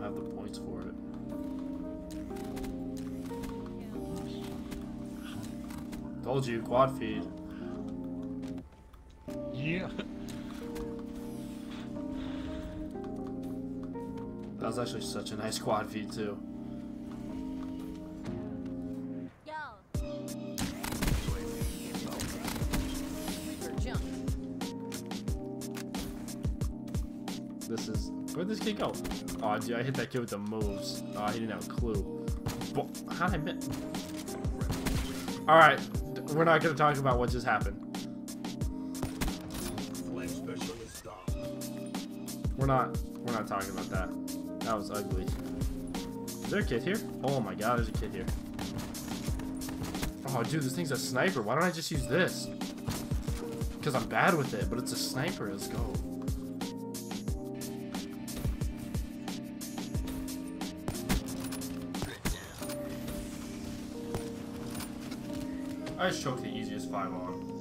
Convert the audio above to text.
I have the points for it. Told you, quad feed. Yeah. That was actually such a nice quad feed too. This is where'd this kid go? Oh, dude, I hit that kid with the moves. Oh, he didn't have a clue. What? How did I miss? All right, we're not gonna talk about what just happened. We're not. We're not talking about that. That was ugly. Is there a kid here? Oh my god, there's a kid here. Oh, dude, this thing's a sniper. Why don't I just use this? Because I'm bad with it, but it's a sniper. Let's go. I just choked the easiest five on.